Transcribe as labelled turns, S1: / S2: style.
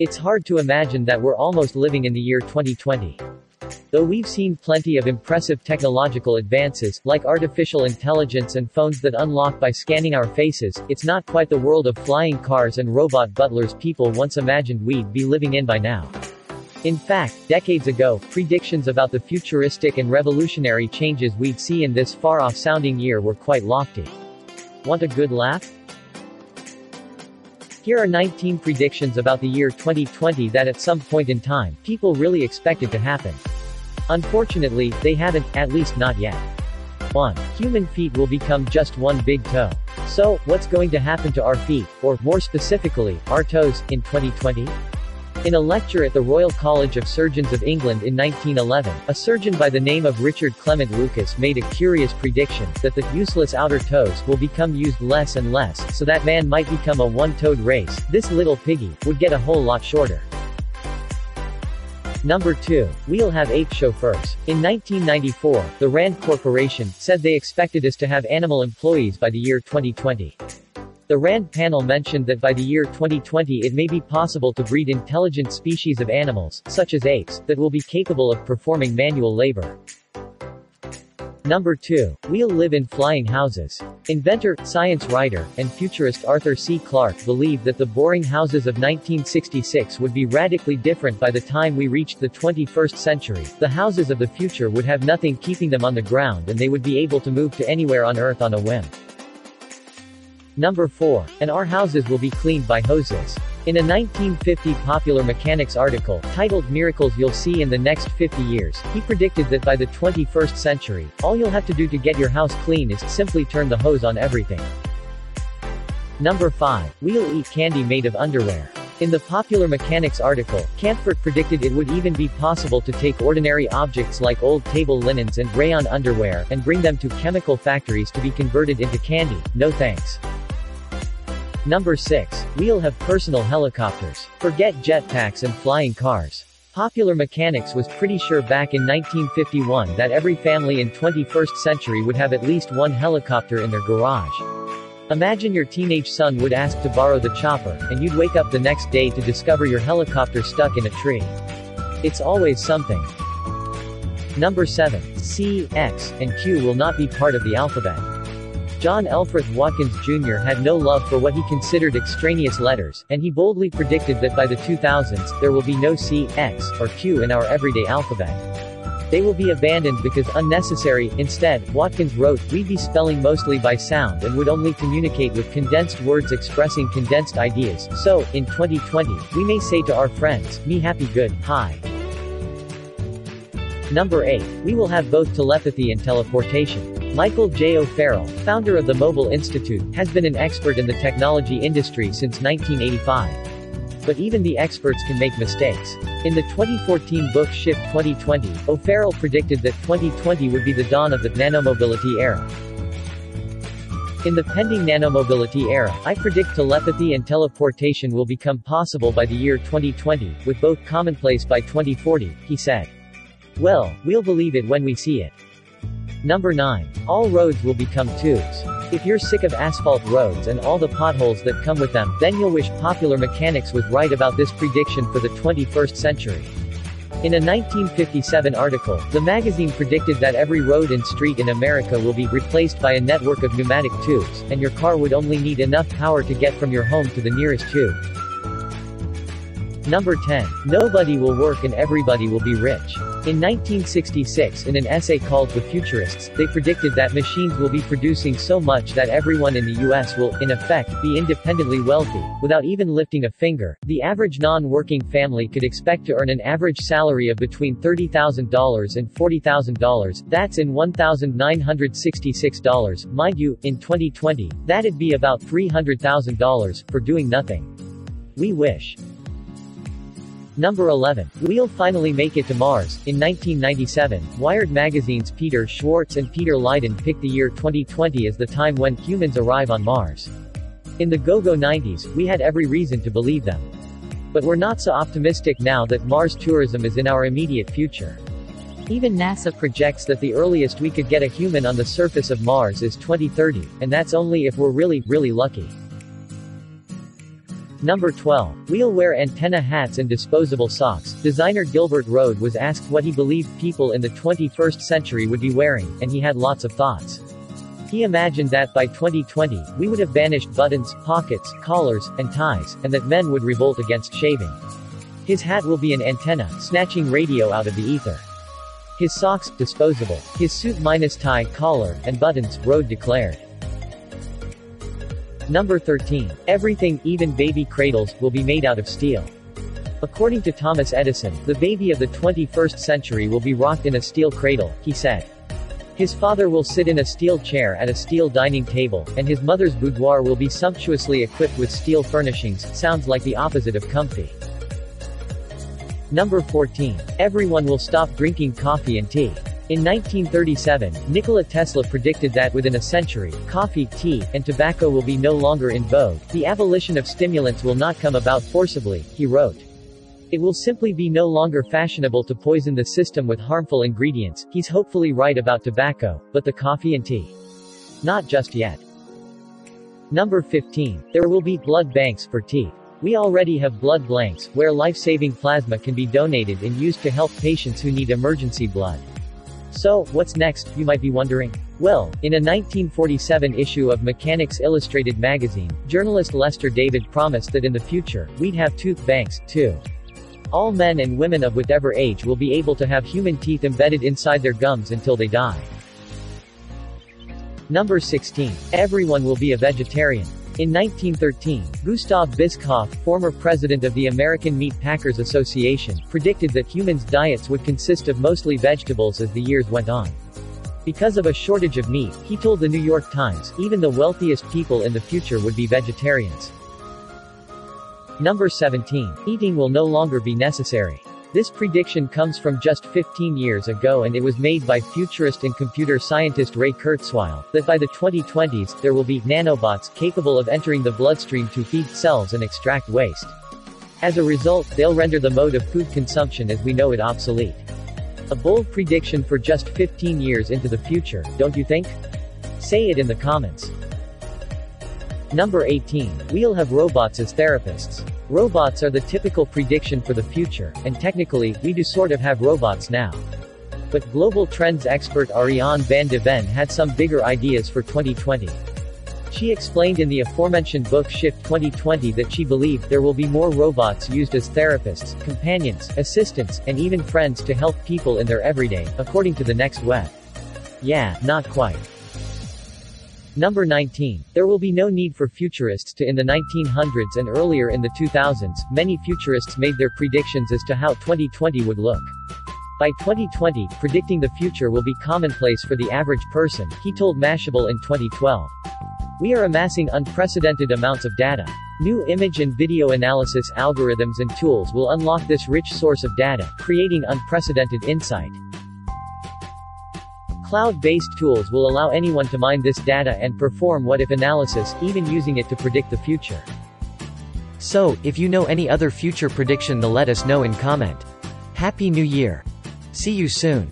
S1: It's hard to imagine that we're almost living in the year 2020. Though we've seen plenty of impressive technological advances, like artificial intelligence and phones that unlock by scanning our faces, it's not quite the world of flying cars and robot butlers people once imagined we'd be living in by now. In fact, decades ago, predictions about the futuristic and revolutionary changes we'd see in this far-off sounding year were quite lofty. Want a good laugh? Here are 19 predictions about the year 2020 that at some point in time, people really expected to happen. Unfortunately, they haven't, at least not yet. 1. Human feet will become just one big toe. So, what's going to happen to our feet, or, more specifically, our toes, in 2020? In a lecture at the Royal College of Surgeons of England in 1911, a surgeon by the name of Richard Clement Lucas made a curious prediction, that the useless outer toes will become used less and less, so that man might become a one-toed race, this little piggy, would get a whole lot shorter. Number 2. We'll have ape chauffeurs. In 1994, the RAND Corporation said they expected us to have animal employees by the year 2020. The RAND panel mentioned that by the year 2020 it may be possible to breed intelligent species of animals, such as apes, that will be capable of performing manual labor. Number 2. We'll live in flying houses. Inventor, science writer, and futurist Arthur C. Clarke believed that the boring houses of 1966 would be radically different by the time we reached the 21st century. The houses of the future would have nothing keeping them on the ground and they would be able to move to anywhere on Earth on a whim. Number 4. And our houses will be cleaned by hoses. In a 1950 Popular Mechanics article, titled Miracles You'll See in the Next 50 Years, he predicted that by the 21st century, all you'll have to do to get your house clean is simply turn the hose on everything. Number 5. We'll eat candy made of underwear. In the Popular Mechanics article, Kaempffert predicted it would even be possible to take ordinary objects like old table linens and rayon underwear, and bring them to chemical factories to be converted into candy. No thanks. Number 6. We'll have personal helicopters. Forget jetpacks and flying cars. Popular Mechanics was pretty sure back in 1951 that every family in 21st century would have at least one helicopter in their garage. Imagine your teenage son would ask to borrow the chopper, and you'd wake up the next day to discover your helicopter stuck in a tree. It's always something. Number 7. C, X, and Q will not be part of the alphabet. John Elfreth Watkins Jr. had no love for what he considered extraneous letters, and he boldly predicted that by the 2000s, there will be no C, X, or Q in our everyday alphabet. They will be abandoned because unnecessary. Instead, Watkins wrote, we'd be spelling mostly by sound and would only communicate with condensed words expressing condensed ideas. So, in 2020, we may say to our friends, me happy good, hi. Number 8. We will have both telepathy and teleportation. Michael J. O'Farrell, founder of the Mobile Institute, has been an expert in the technology industry since 1985. But even the experts can make mistakes. In the 2014 book Shift 2020, O'Farrell predicted that 2020 would be the dawn of the nanomobility era. In the pending nanomobility era, I predict telepathy and teleportation will become possible by the year 2020, with both commonplace by 2040, he said. Well, we'll believe it when we see it. Number 9. All roads will become tubes. If you're sick of asphalt roads and all the potholes that come with them, then you'll wish Popular Mechanics was right about this prediction for the 21st century. In a 1957 article, the magazine predicted that every road and street in America will be replaced by a network of pneumatic tubes, and your car would only need enough power to get from your home to the nearest tube. Number 10. Nobody will work and everybody will be rich. In 1966, in an essay called The Futurists, they predicted that machines will be producing so much that everyone in the US will, in effect, be independently wealthy, without even lifting a finger. The average non-working family could expect to earn an average salary of between $30,000 and $40,000, that's in $1,966. Mind you, in 2020, that'd be about $300,000, for doing nothing. We wish. Number 11. We'll finally make it to Mars. In 1997, Wired magazine's Peter Schwartz and Peter Leyden picked the year 2020 as the time when humans arrive on Mars. In the go-go 90s, we had every reason to believe them. But we're not so optimistic now that Mars tourism is in our immediate future. Even NASA projects that the earliest we could get a human on the surface of Mars is 2030, and that's only if we're really, really lucky. Number 12. We'll wear antenna hats and disposable socks. Designer Gilbert Rohde was asked what he believed people in the 21st century would be wearing, and he had lots of thoughts. He imagined that by 2020, we would have banished buttons, pockets, collars, and ties, and that men would revolt against shaving. His hat will be an antenna, snatching radio out of the ether. His socks, disposable. His suit minus tie, collar, and buttons, Rohde declared. Number 13. Everything, even baby cradles, will be made out of steel. According to Thomas Edison, the baby of the 21st century will be rocked in a steel cradle, he said. His father will sit in a steel chair at a steel dining table, and his mother's boudoir will be sumptuously equipped with steel furnishings, sounds like the opposite of comfy. Number 14. Everyone will stop drinking coffee and tea. In 1937, Nikola Tesla predicted that within a century, coffee, tea, and tobacco will be no longer in vogue. The abolition of stimulants will not come about forcibly, he wrote. It will simply be no longer fashionable to poison the system with harmful ingredients. He's hopefully right about tobacco, but the coffee and tea? Not just yet. Number 15. There will be blood banks for tea. We already have blood banks, where life-saving plasma can be donated and used to help patients who need emergency blood. So, what's next, you might be wondering? Well, in a 1947 issue of Mechanics Illustrated magazine, journalist Lester David promised that in the future, we'd have tooth banks, too. All men and women of whatever age will be able to have human teeth embedded inside their gums until they die. Number 16. Everyone will be a vegetarian. In 1913, Gustav Bischoff, former president of the American Meat Packers Association, predicted that humans' diets would consist of mostly vegetables as the years went on. Because of a shortage of meat, he told the New York Times, even the wealthiest people in the future would be vegetarians. Number 17. Eating will no longer be necessary. This prediction comes from just 15 years ago and it was made by futurist and computer scientist Ray Kurzweil, that by the 2020s, there will be nanobots capable of entering the bloodstream to feed cells and extract waste. As a result, they'll render the mode of food consumption as we know it obsolete. A bold prediction for just 15 years into the future, don't you think? Say it in the comments. Number 18. We'll have robots as therapists. Robots are the typical prediction for the future, and technically, we do sort of have robots now. But global trends expert Ariane van de Ven had some bigger ideas for 2020. She explained in the aforementioned book Shift 2020 that she believed there will be more robots used as therapists, companions, assistants, and even friends to help people in their everyday, according to the next web. Yeah, not quite. Number 19. There will be no need for futurists to in the 1900s and earlier in the 2000s, many futurists made their predictions as to how 2020 would look. By 2020, predicting the future will be commonplace for the average person, he told Mashable in 2012. We are amassing unprecedented amounts of data. New image and video analysis algorithms and tools will unlock this rich source of data, creating unprecedented insight. Cloud-based tools will allow anyone to mine this data and perform what-if analysis, even using it to predict the future.
S2: So, if you know any other future prediction then let us know in comment. Happy New Year! See you soon.